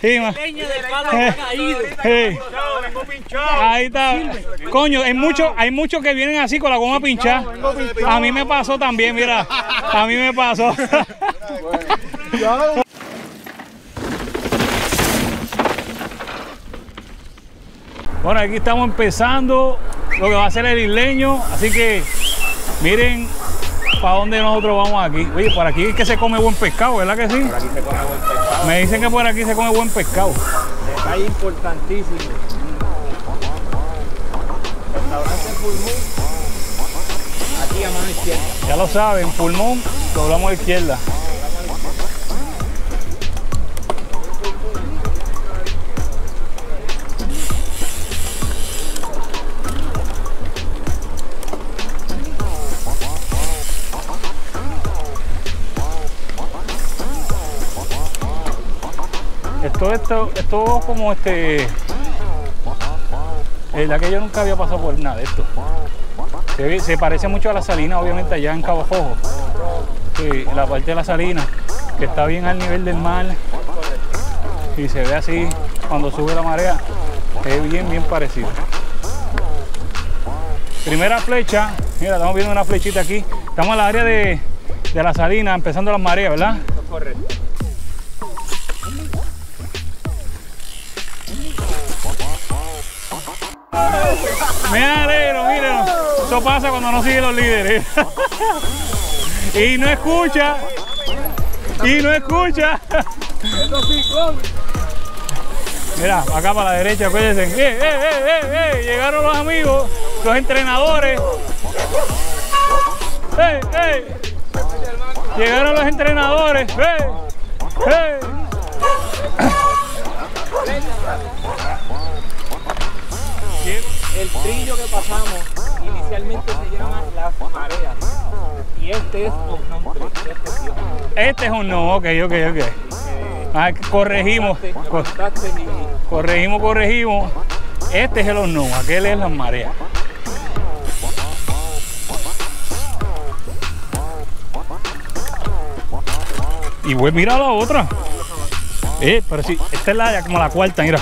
Sí, ma. Ahí está. Coño, hay muchos hay muchos que vienen así con la goma pinchada. A mí me pasó también, mira. A mí me pasó. Bueno, aquí estamos empezando lo que va a ser el isleño, así que miren para dónde nosotros vamos aquí. Oye, por aquí es que se come buen pescado, ¿verdad que sí? Aquí se come buen pescado. Me dicen que por aquí se come buen pescado. Detalle importantísimo. Restaurante Full Moon. Aquí a mano izquierda. Ya lo saben, pulmón, doblamos a izquierda. Esto, esto, esto como este. La verdad que yo nunca había pasado por nada de esto. Se, parece mucho a la salina, obviamente, allá en Cabo Rojo. Sí, la parte de la salina, que está bien al nivel del mar. Y se ve así cuando sube la marea. Es bien, bien parecido. Primera flecha, mira, estamos viendo una flechita aquí. Estamos en la área de, de la salina, empezando las mareas, ¿verdad? Pasa cuando no siguen los líderes. y no escucha. Y no escucha. Mira, acá para la derecha, acuérdense. ¡Eh, eh, eh! Llegaron los amigos, los entrenadores. Llegaron los entrenadores. El trillo que pasamos inicialmente se llama las mareas. Y este es un nombre. Este es Dios. Este es un no, ok, ok, ok. Ah, corregimos. Corregimos, corregimos. Este es el horno, aquel es la marea. Y voy, mira la otra. Eh, pero sí, esta es la como la cuarta, mira.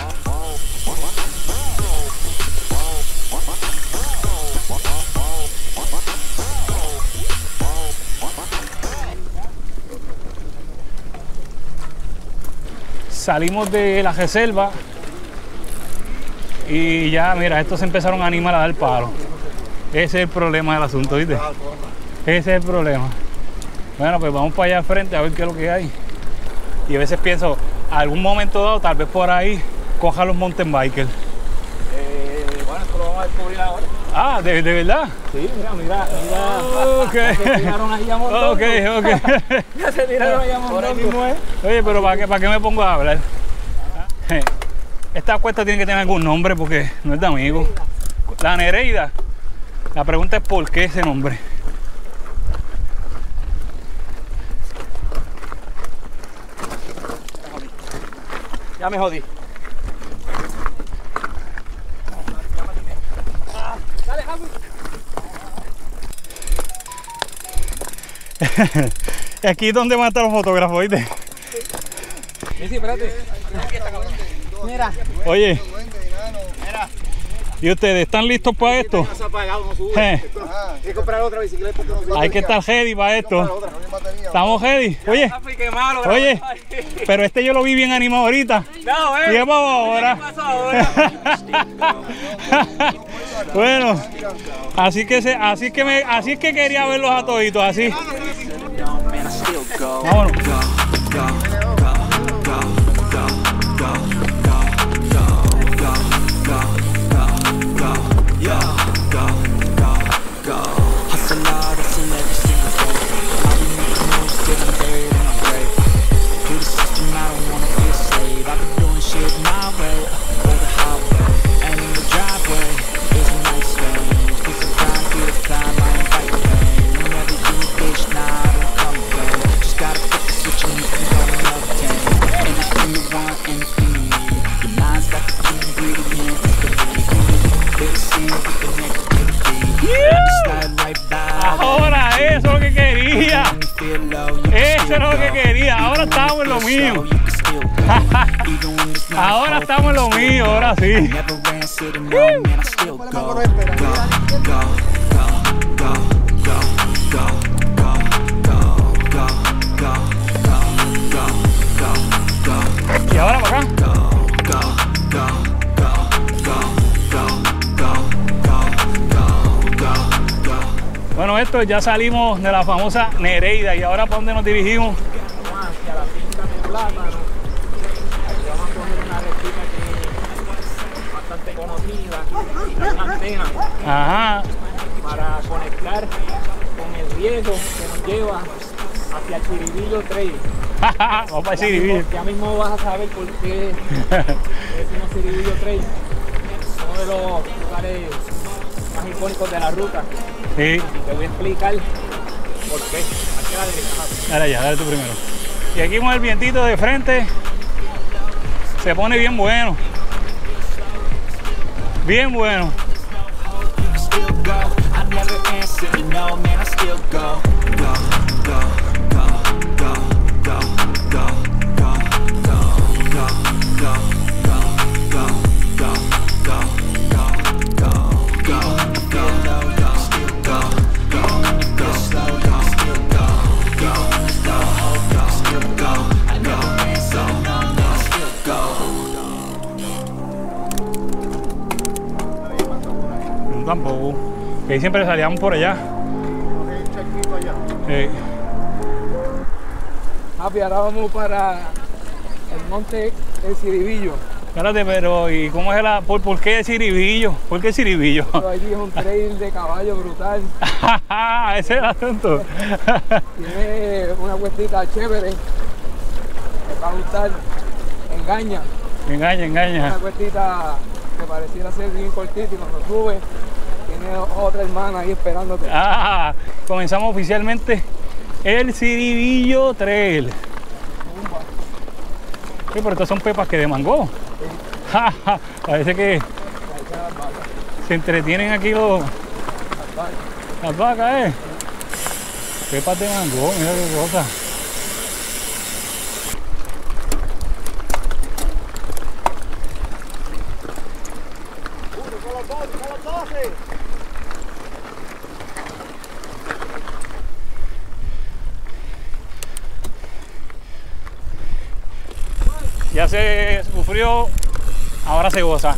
Salimos de la reserva y ya, mira, estos se empezaron a animar a dar palo. Ese es el problema del asunto, ¿viste? Ese es el problema. Bueno, pues vamos para allá al frente a ver qué es lo que hay. Y a veces pienso, algún momento dado, tal vez por ahí, coja los mountain bikers. Eh, lo vamos a descubrir ahora. Ah, ¿de, de verdad? Sí, mira, mira, mira. Ok. Ya se tiraron ahí a Mondongo. Ok, ok. Ya se tiraron ahí a Mondongo. mismo es. Oye, pero ¿para qué, ¿para qué me pongo a hablar? Esta cuesta tiene que tener algún nombre porque no es de amigo. La Nereida. La pregunta es por qué ese nombre. Ya me jodí. Aquí es donde matan los fotógrafos, ¿viste? Sí, sí, espérate. Mira. Oye. ¿Y ustedes están listos para esto? Eh, Hay que comprar otra bicicleta. hay que estar ready para esto. ¿Estamos ready? Oye, oye, pero este yo lo vi bien animado ahorita. No, ¿Y eh. ahora? Bueno, así que se, así que me, así que quería verlos a toditos, así. Vámonos. estamos en lo mío. ahora estamos en lo mío, ahora sí. Y ahora para acá. Bueno, esto ya salimos de la famosa Nereida y ahora para dónde nos dirigimos. Vamos. Aquí a coger una receta que es bastante conocida, una antena Ajá. para conectar con el riego que nos lleva hacia Chiribillo Trail. Vamos para Chiribillo. ya mismo vas a saber por qué decimos Chiribillo Trail. Uno de los lugares más icónicos de la ruta. Sí. Te voy a explicar por qué. Aquí la derecha. Dale ya, dale tú primero. Y aquí con el vientito de frente se pone bien bueno. Bien bueno. no, Tampoco. Que ahí siempre salíamos por allá. Eh, Javi, ahora vamos para el monte del Ciribillo. espérate, pero ¿y cómo es la. ¿Por, por qué Ciribillo? ¿Por qué Ciribillo? Pero allí es un trail de caballo brutal. Ese es el asunto. Tiene una vueltita chévere. Te va a gustar. Engaña. engaña, engaña. Una vueltita que pareciera ser bien cortita y cuando sube tiene otra hermana ahí esperándote. Ah, comenzamos oficialmente el Ciribillo Trail. Sí, pero estas son pepas que de mango. Parece que se entretienen aquí los, las vacas, ¿eh? Pepas de mango, mira qué cosa. Ya se sufrió, ahora se goza.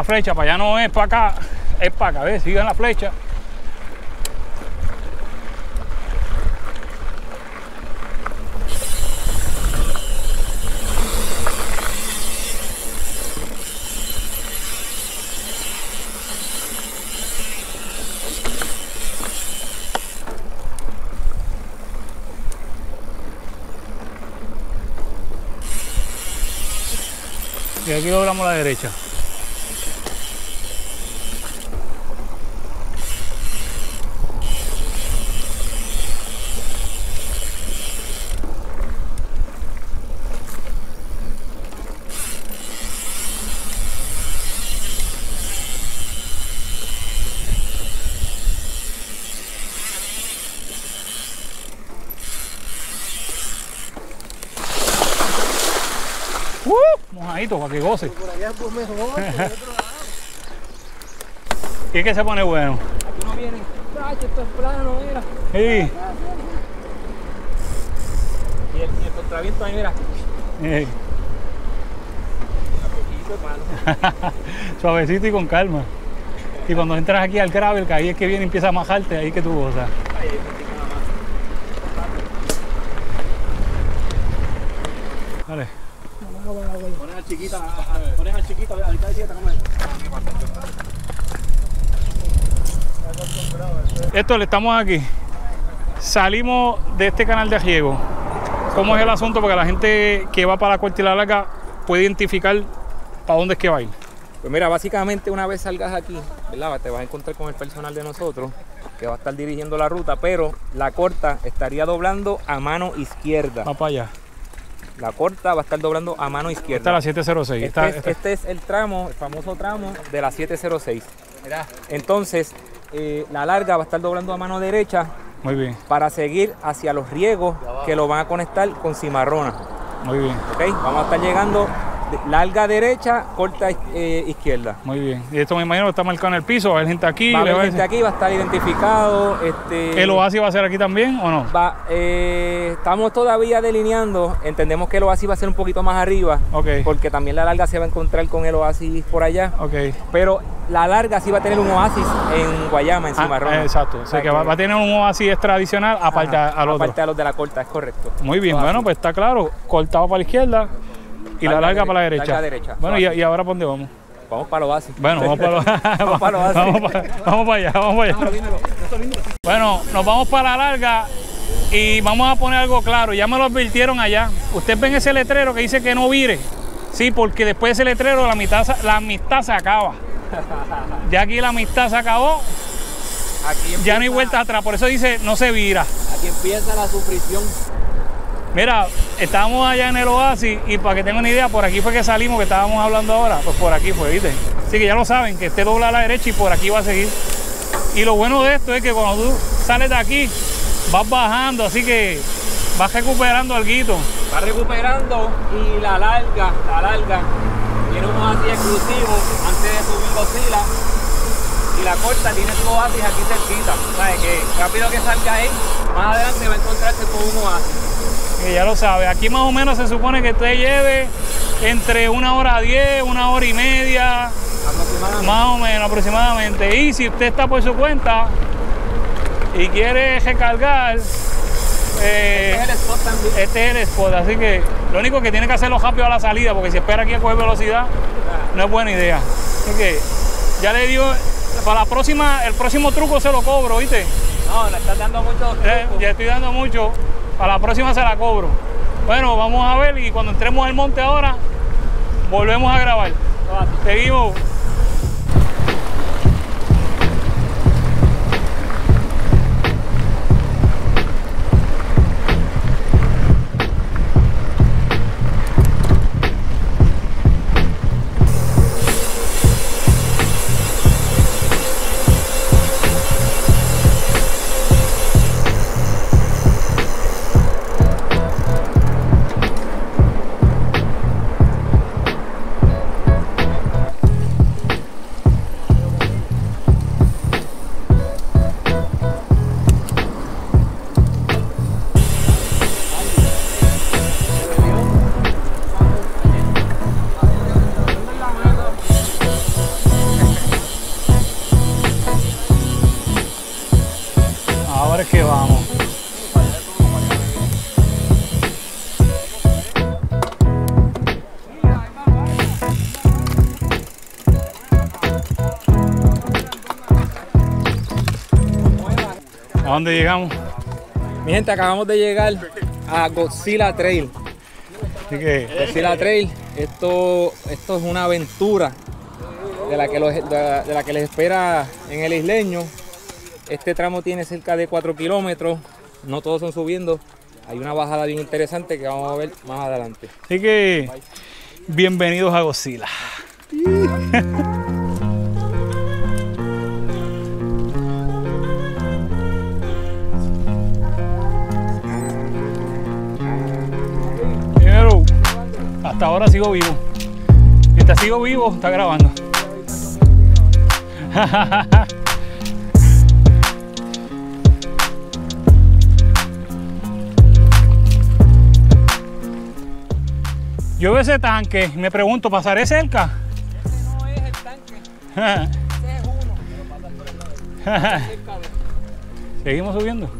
La flecha para allá no es para acá, es para acá, ¿ves? Sigan la flecha. Y aquí doblamos la derecha. Para que goce. Por allá pues mejor, por el otro lado. Y es que se pone bueno. Aquí no vienen. ¡Ay, esto es plano, mira! Sí. Y el, y el contraviento ahí, mira. Suavecito y con calma. Y cuando entras aquí al gravel, que ahí es que viene y empieza a majarte, ahí que tú gozas. Ahí, ahí, nada más. Dale. Pones a chiquita, a- a- pones a chiquita, ahorita decía, ¿cómo es? Estamos aquí. Salimos de este canal de riego. ¿Cómo es el asunto? Porque la gente que va para la corta y la larga puede identificar para dónde es que va a ir. Pues mira, básicamente una vez salgas aquí, ¿verdad? Te vas a encontrar con el personal de nosotros que va a estar dirigiendo la ruta, pero la corta estaría doblando a mano izquierda. Va para allá. La corta va a estar doblando a mano Esta izquierda. es la 706. Este, es, este es el tramo, el famoso tramo de la 706. Entonces, eh, la larga va a estar doblando a mano derecha Muy bien, para seguir hacia los riegos que lo van a conectar con cimarrona. muy bien, ¿ok? Vamos a estar llegando larga derecha, corta eh, izquierda. muy bien. Y esto me imagino que está marcado en el piso, va a haber gente aquí. Va a haber a gente aquí, va a estar identificado. Este, ¿El oasis va a ser aquí también o no? va, eh, estamos todavía delineando. Entendemos que el oasis va a ser un poquito más arriba. Ok, Porque también la larga se va a encontrar con el oasis por allá. ok. Pero la larga sí va a tener un oasis en Guayama, en Ah, Cimarrón. exacto, o sea que va, va a tener un oasis extradicional aparte Ajá, al otro. Aparte a los de la corta, es correcto. Muy bien, Oasis. bueno, pues está claro. Cortado para la izquierda y la Larga para la derecha, derecha. larga derecha. Bueno, y, ahora para dónde vamos? Vamos para el oasis. Bueno, vamos para, Vamos para los oasis. vamos para, vamos para allá, vamos para allá. Bueno, nos vamos para la larga y vamos a poner algo claro. Ya me lo advirtieron allá. Ustedes ven ese letrero que dice que no vire. Sí, porque después de ese letrero la, mitad, la amistad se acaba. Ya aquí la amistad se acabó, Aquí ya no hay vuelta atrás. Por eso dice no se vira. Aquí empieza la sufrición. Mira, estábamos allá en el oasis y para que tengan una idea, por aquí fue que salimos, que estábamos hablando ahora, pues por aquí fue, ¿viste? Así que ya lo saben, que esté dobla a la derecha y por aquí va a seguir. Y lo bueno de esto es que cuando tú sales de aquí, vas bajando, así que vas recuperando algo. Va recuperando y la larga, la larga, tiene un oasis exclusivo antes de subir Godzilla. Y la corta tiene su oasis aquí cerquita. ¿Sabes que Rápido que salga ahí, más adelante va a encontrarse con un oasis. Que ya lo sabe. Aquí más o menos se supone que usted lleve entre una hora diez, una hora y media, más o menos aproximadamente. Y si usted está por su cuenta y quiere recargar, eh, Este es el spot también. este es el spot. Así que lo único que tiene que hacerlo rápido a la salida, porque si espera aquí a coger velocidad, no es buena idea. Así que ya le digo, para la próxima, el próximo truco se lo cobro, ¿viste? No, le estás dando mucho Eh, ya estoy dando mucho, para la próxima se la cobro. Bueno, vamos a ver y cuando entremos al monte ahora, volvemos a grabar. Seguimos. Dónde llegamos? Mi gente, acabamos de llegar a Godzilla Trail. Así que Godzilla Trail, esto, esto es una aventura de la, que los- de la- de la que les espera en el isleño. Este tramo tiene cerca de 4 kilómetros, no todos son subiendo. Hay una bajada bien interesante que vamos a ver más adelante. Así que bienvenidos a Godzilla. hasta ahora sigo vivo. sigo vivo, está grabando. Yo veo ese tanque y me pregunto, ¿pasaré cerca? No es el tanque, ese es uno. Seguimos subiendo.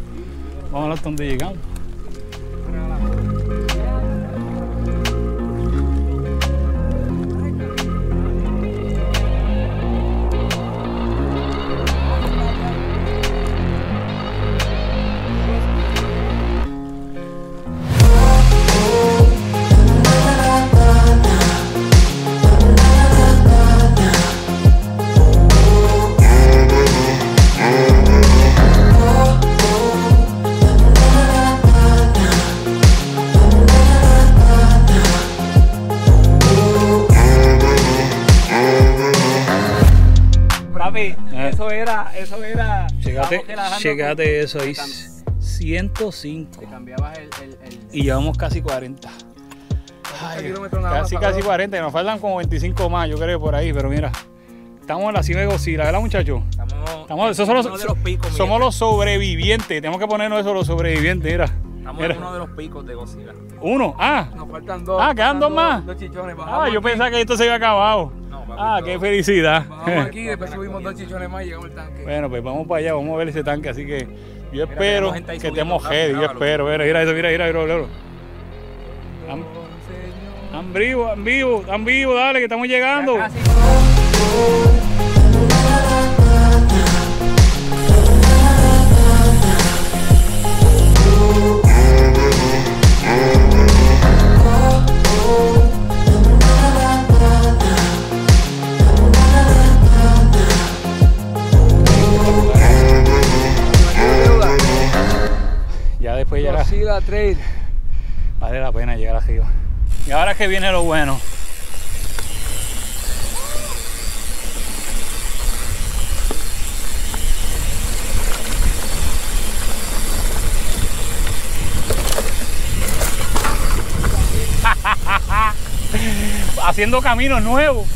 Vamos a ver hasta dónde llegamos. Chégate eso ahí. Te 105. cambiabas el, el, el- Y llevamos casi 40. Ay, kilómetros nada más casi, casi abajo. 40. y Nos faltan como 25 más, yo creo, por ahí. Pero mira, estamos en la cima de Godzilla, ¿verdad, muchachos? Estamos, Estamos, esos son los, de los picos. somos mira. los sobrevivientes. Tenemos que ponernos eso, los sobrevivientes. Mira, Estamos mira. en uno de los picos de Godzilla. uno. Ah, Nos faltan dos. Ah, quedan dos más. Dos chichones. ah yo aquí, pensaba que esto se había acabado. Ah, qué felicidad. Bajamos aquí, después subimos dos chichones más y llegamos al tanque. Bueno, pues vamos para allá, vamos a ver ese tanque. Así que yo espero que estemos heavy. Yo espero, mira, mira eso, mira, mira, mira, mira. Están vivos, están vivos, están vivos, dale, que estamos llegando. Después llegar, Godzilla Trail. vale la pena llegar arriba. Y ahora que viene lo bueno. Haciendo caminos nuevos.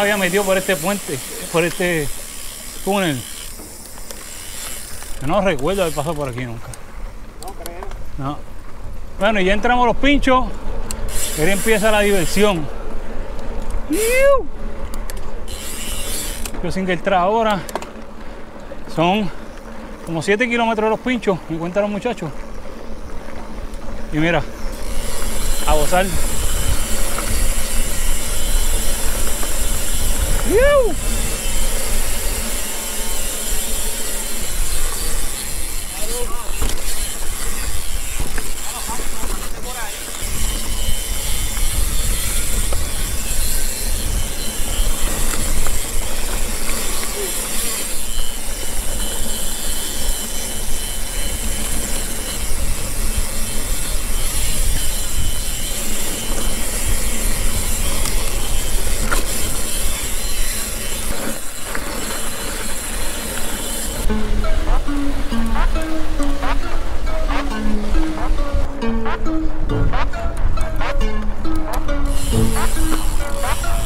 Había metido por este puente, por este túnel. No recuerdo haber pasado por aquí nunca. No. Bueno, y ya entramos los pinchos. Ahora empieza la diversión. Yo sin que entrar ahora. Son como 7 kilómetros los pinchos, me cuentan los muchachos. Y mira, a gozar. You! Thank you.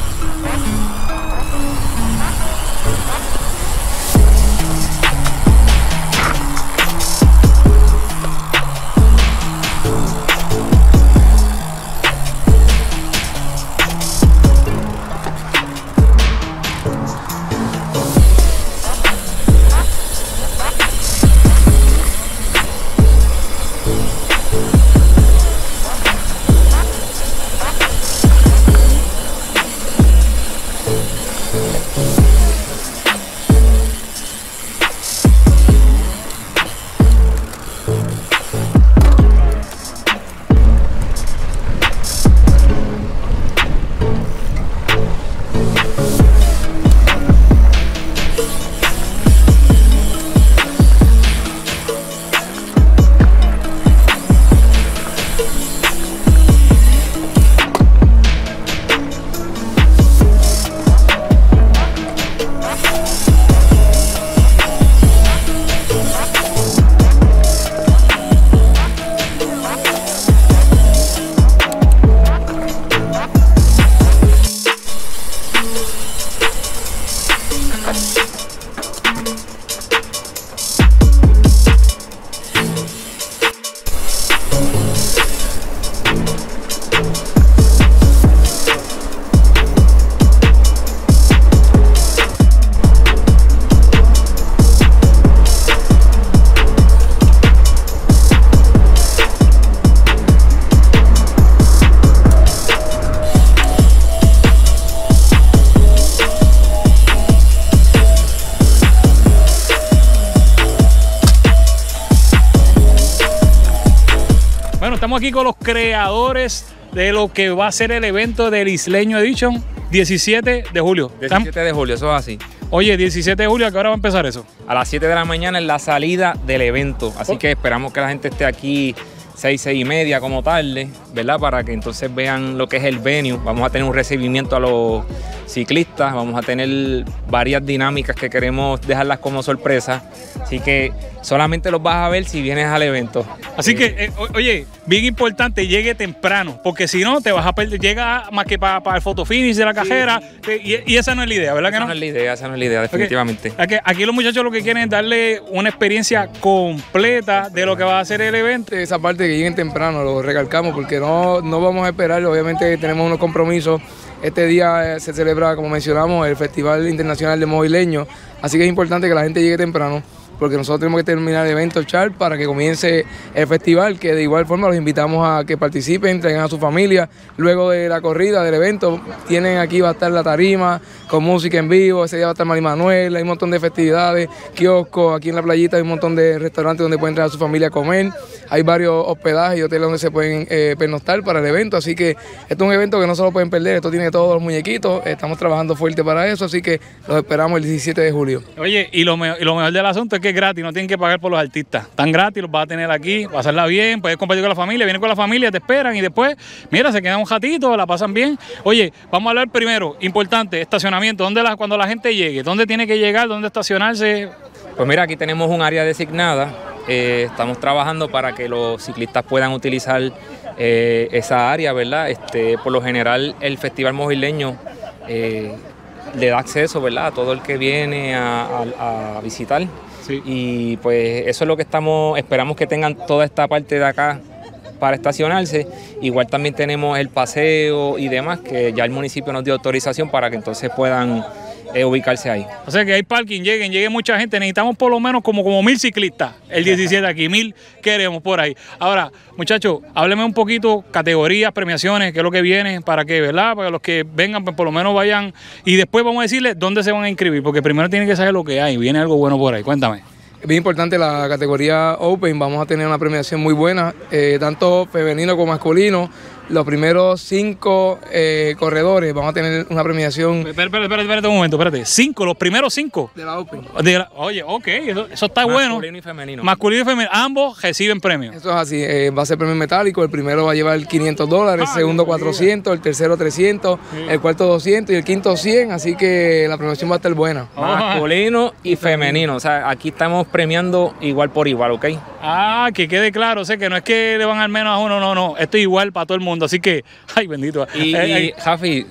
Bueno, estamos aquí con los creadores de lo que va a ser el evento del Isleño Edition 17 de julio. Estamos- 17 de julio, eso es así. Oye, 17 de julio, ¿a qué hora va a empezar eso? A las 7 de la mañana es la salida del evento. Así Oh. que esperamos que la gente esté aquí 6, 6 y media como tarde, ¿verdad? Para que entonces vean lo que es el venue. Vamos a tener un recibimiento a los ciclistas, vamos a tener varias dinámicas que queremos dejarlas como sorpresa. Así que solamente los vas a ver si vienes al evento. Así Eh, que, eh, oye, bien importante, llegue temprano, porque si no, te vas a perder, llega más que para el fotofinish de la cajera, y, y esa no es la idea, ¿verdad que Esa no? no es la idea, esa no es la idea, definitivamente. Aquí, aquí los muchachos lo que quieren es darle una experiencia completa de lo que va a ser el evento. esa parte que lleguen temprano, lo recalcamos porque no, no vamos a esperar, obviamente tenemos unos compromisos. Este día eh, se celebra, como mencionamos, el Festival Internacional de Movileño, así que es importante que la gente llegue temprano porque nosotros tenemos que terminar el evento char para que comience el festival, que de igual forma los invitamos a que participen, traigan a su familia. Luego de la corrida del evento, tienen aquí va a estar la tarima con música en vivo, ese día va a estar Mari Manuel, hay un montón de festividades, kioscos, aquí en la playita hay un montón de restaurantes donde pueden traer a su familia a comer, hay varios hospedajes y hoteles donde se pueden eh, pernoctar para el evento, así que esto es un evento que no se lo pueden perder, esto tiene todos los muñequitos, estamos trabajando fuerte para eso, así que los esperamos el 17 de julio. Oye, y lo, y lo mejor del asunto es que es gratis, no tienen que pagar por los artistas. Están gratis, los vas a tener aquí, pasarla bien, puedes compartir con la familia, vienen con la familia, te esperan y después, mira, se quedan un ratito, la pasan bien. Oye, vamos a hablar primero, importante, estacionamiento, ¿dónde la, cuando la gente llegue? ¿Dónde tiene que llegar? ¿Dónde estacionarse? Pues mira, aquí tenemos un área designada. eh, estamos trabajando para que los ciclistas puedan utilizar eh, esa área, ¿verdad? Este, por lo general, el Festival Mojileño eh, le da acceso ¿verdad? a todo el que viene a visitar. Sí. Y pues eso es lo que estamos, esperamos que tengan toda esta parte de acá para estacionarse. Igual también tenemos el paseo y demás, que ya el municipio nos dio autorización para que entonces puedan eh, ubicarse ahí. O sea que hay parking, lleguen, llegue mucha gente. Necesitamos por lo menos como, como mil ciclistas. El 17 aquí, mil queremos por ahí. Ahora, muchachos, hábleme un poquito, categorías, premiaciones, qué es lo que viene, para que, ¿verdad? Para que los que vengan, pues por lo menos vayan. Y después vamos a decirles dónde se van a inscribir, porque primero tienen que saber lo que hay. Viene algo bueno por ahí. Cuéntame. Es bien importante la categoría Open, vamos a tener una premiación muy buena, eh, tanto femenino como masculino. Los primeros cinco eh, corredores vamos a tener una premiación Espérate, espérate, espérate, espérate un momento, espérate. Cinco, los primeros cinco. de la Open. De la- oye, ok, eso, eso está bueno. Masculino y femenino. Masculino y femenino, ambos reciben premios. Eso es así, eh, va a ser premio metálico, el primero va a llevar 500 dólares, el segundo 400, el tercero 300, el cuarto 200 y el quinto 100, así que la premiación va a estar buena. Masculino y femenino. O sea, aquí estamos premiando igual por igual, ¿ok? Ah, que quede claro, sé que no es que le van al menos a uno, no, no, esto es igual para todo el mundo, así que, ay, bendito. Y, Eh, y, eh, Jafi,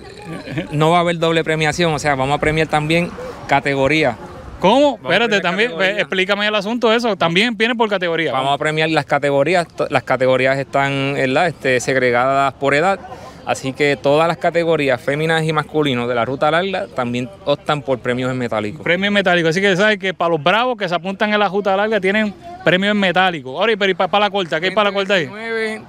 no va a haber doble premiación, o sea, vamos a premiar también categoría. ¿Cómo? a Espérate, también, categoría. explícame el asunto de eso, también viene por categoría. Vamos a premiar las categorías. Las categorías están ¿verdad? Este, segregadas por edad. Así que todas las categorías femeninas y masculinos de la ruta larga también optan por premios en metálico. Premio en metálico, así que sabes que para los bravos que se apuntan en la justa larga tienen premio en metálico. Ahora, y pero ¿y para, la corta? ¿Qué hay para la corta ahí?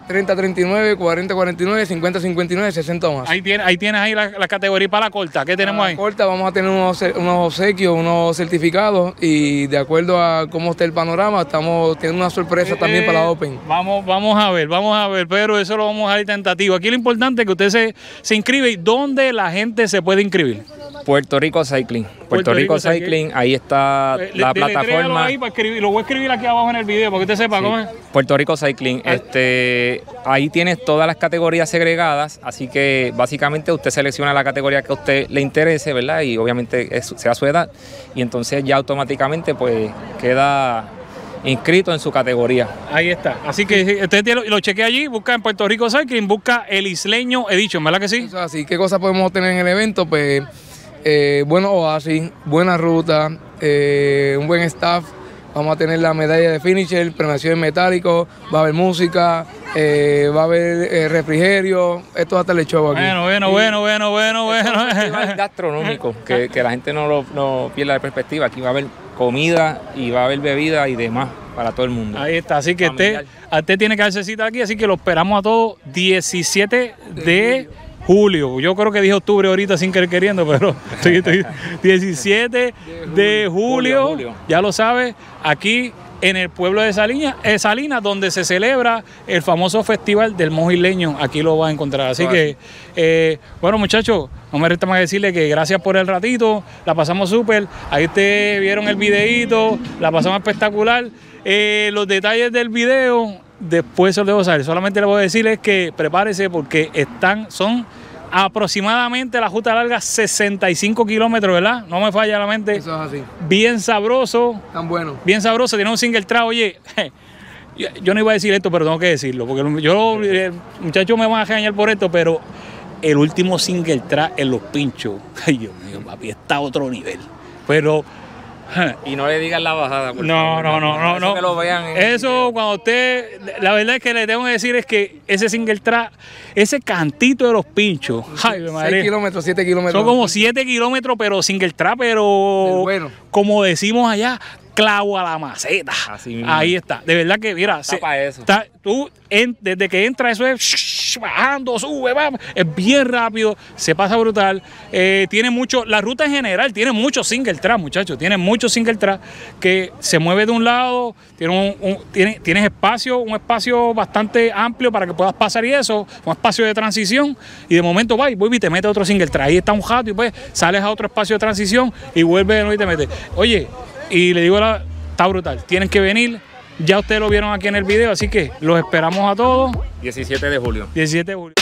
30, 39, 40, 49, 50, 59, 60 más. Ahí tienes, ahí tienes ahí la, la categoría para la corta. ¿Qué tenemos Para la ahí? corta vamos a tener unos, unos obsequios, unos certificados y de acuerdo a cómo esté el panorama, estamos teniendo una sorpresa también para la Eh, Open. Vamos, vamos a ver, vamos a ver, pero eso lo vamos a dar tentativo. Aquí lo importante es que usted se, se inscribe y dónde la gente se puede inscribir. Puerto Rico Cycling. Puerto, Puerto Rico, Rico Cycling, ahí está Eh, la plataforma. ahí para escribir, lo voy a escribir aquí abajo en el video para que usted sepa Sí, cómo es. Puerto Rico Cycling. Ah. Este, ahí tienes todas las categorías segregadas, así que básicamente usted selecciona la categoría que a usted le interese, ¿verdad? Y obviamente es- sea su edad, y entonces ya automáticamente pues queda inscrito en su categoría. Ahí está. Así que si usted tiene- lo chequea allí, busca en Puerto Rico Cycling, busca el Isleño Edition, ¿verdad que sí? Eso es así. ¿Qué cosas podemos tener en el evento? Pues eh, buenos oasis, buena ruta, eh, un buen staff. Vamos a tener la medalla de finisher, premiación en metálico, va a haber música, eh, va a haber eh, refrigerio. Esto va a estar el show aquí. Bueno, bueno, bueno, bueno, bueno, Es un bueno. gastronómico, que, que la gente no, lo, no pierda de perspectiva. Aquí va a haber comida y va a haber bebida y demás para todo el mundo. Ahí está, así que usted, usted tiene que darse cita aquí, así que lo esperamos a todos 17 de julio. Yo creo que dije octubre ahorita sin querer queriendo, pero estoy- estoy- 17 de julio, Julio, julio. ya lo sabe, aquí en el pueblo de Salinas, eh, Salinas, donde se celebra el famoso festival del mojileño, aquí lo va a encontrar. Así Todo que, eh, bueno muchachos, no me resta más que decirle que gracias por el ratito, la pasamos súper, ahí ustedes vieron el videíto, la pasamos espectacular. Eh, los detalles del video, después se los debo saber, solamente le voy a decirles que prepárese porque están, son aproximadamente la justa larga 65 kilómetros, ¿verdad? No me falla la mente. Eso es así. Bien sabroso, Tan bueno. bien sabroso, tiene un single track, oye, yo, yo no iba a decir esto, pero tengo que decirlo, porque yo, muchachos me van a regañar por esto, pero el último single track en los pinchos, ay Dios mío, papi, está a otro nivel. Pero, Y no le digan la bajada. por no, no, no, no, no. que lo vean en- Eso cuando usted, la verdad es que le tengo que decir es que ese single track, ese cantito de los pinchos, ay, 6 madre, kilómetros, 7 kilómetros. son como 7 kilómetros, pero single track, pero bueno. como decimos allá, clavo a la maceta. Así mismo. Ahí está. De verdad que, mira, Está pa' eso. está- tú, en- desde que entra, eso es bajando, sube, va, es bien rápido, se pasa brutal. Eh, tiene mucho, la ruta en general tiene mucho single track, muchachos. Tiene mucho single track que se mueve de un lado, tiene tienes espacio, un espacio bastante amplio para que puedas pasar y eso, un espacio de transición, y de momento va y vuelve y te mete otro single track. Ahí está un jato y pues sales a otro espacio de transición y vuelve de nuevo y te mete. Oye, y le digo la, está brutal. Tienen que venir. Ya ustedes lo vieron aquí en el video, así que los esperamos a todos. 17 de julio. 17 de julio.